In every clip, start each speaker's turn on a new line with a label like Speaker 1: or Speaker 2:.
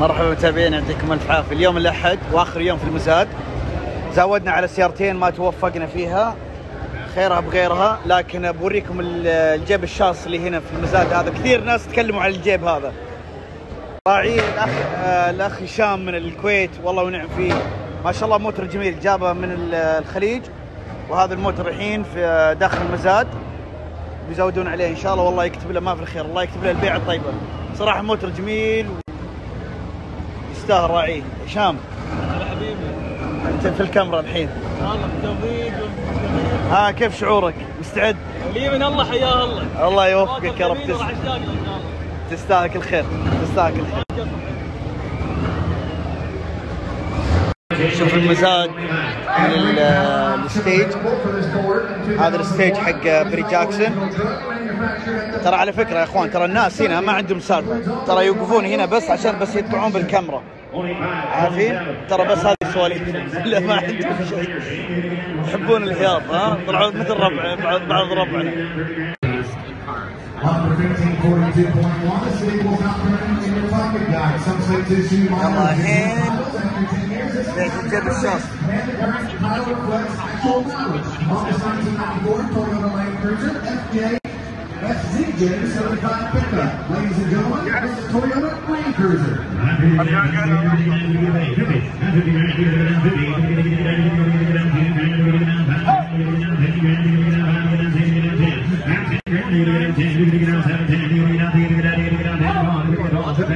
Speaker 1: مرحبا متابعين يعطيكم ألف عافية. اليوم الأحد وآخر يوم في المزاد. زودنا على سيارتين ما توفقنا فيها. خيرها بغيرها لكن بوريكم ال- الجيب الشاص اللي هنا في المزاد هذا. كثير ناس تكلموا عن الجيب هذا. راعي الاخ آه، الأخ هشام من الكويت. والله ونعم فيه. ما شاء الله موتر جميل. جابه من ال- الخليج. وهذا الموتر الحين في داخل المزاد. بيزودون عليه إن شاء الله. والله يكتب له ما في الخير. الله يكتب له البيعه الطيبة. صراحة موتر جميل. يستاهل راعيه هشام أنت في الكاميرا الحين.
Speaker 2: والله توفيق
Speaker 1: ها كيف شعورك؟ مستعد؟
Speaker 2: لي من الله حياه الله.
Speaker 1: الله يوفقك يا رب. تستاهل كل خير. تستاهل كل خير. شوف المزاد من ال- ال stage هذا ال stage حق Barrett-Jackson. ترى على فكرة يا أخوان ترى الناس هنا ما عندهم سالفة. ترى يوقفون هنا بس عشان بس يطلعون بالكاميرا. عارفين؟ ترى بس هذه السواليف. لا ما عندهم شيء. يحبون الهياط ها؟ طلعوا مثل ربع بعض ربعنا.
Speaker 3: Number 1542.1, a city will not remain in your pocket guide. Some say to two miles.
Speaker 1: يلا الحين
Speaker 3: Miles after 10 years, it's
Speaker 1: بيت الجيب الشاص
Speaker 3: That's ZJ75 pickup. Ladies and gentlemen, yes. this is Toyota Land Cruiser. I'm not going to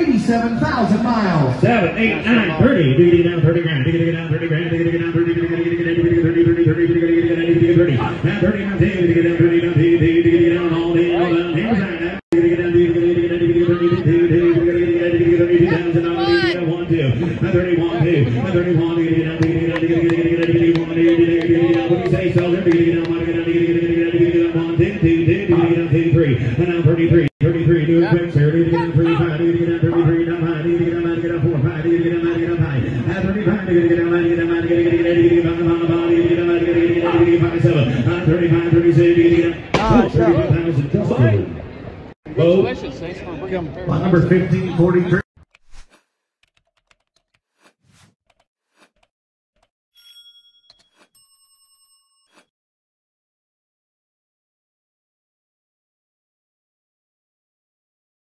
Speaker 3: 87,000 miles.
Speaker 4: 7, 8, 9, 30. Diggity down 30 grand. Diggity down 30 grand. Diggity down 30 grand. Diggity down 30 grand. Diggity down 30 grand. Diggity down 30 grand. Now 30 down 30. Diggity down 30 down 30. Diggity down Thirty. day. All down. Hands down. Diggity down 30. Diggity down 30. Diggity down 30. Diggity down 30. Diggity down 1, Thirty. Now 31, 2. Thirty. 31. Diggity down 30. Diggity down 30. Diggity down 30. Diggity down 30. What do you Thirty. soldier? Diggity down 1. Diggity down
Speaker 2: 30.
Speaker 4: Number 1543.